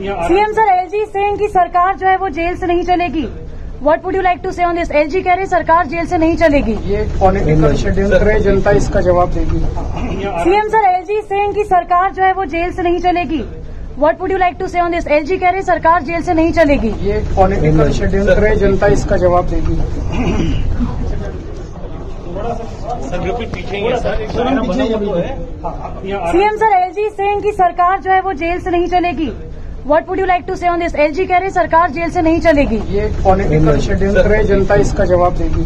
CM sir LG saying कि सरकार जो है वो जेल से नहीं चलेगी। What would you like to say on this LG कह रहे सरकार जेल से नहीं चलेगी। ये पॉलिटिकल शेड्यूल है जनता इसका जवाब देगी। सीएम सर एलजी सेइंग कि सरकार जो है वो जेल से नहीं चलेगी। What would you like to say on this LG कह रहे सरकार जेल से नहीं चलेगी। ये पॉलिटिकल शेड्यूल है जनता इसका जवाब देगी। सर ग्रुप पीछे ही है सर। तो सीएम सर एलजी सेइंग कि सरकार जो है वो जेल से नहीं चलेगी। What would you like to say on this LG कह रहे सरकार जेल से नहीं चलेगी। ये पॉलिटिकल शेड्यूल है जनता इसका जवाब देगी।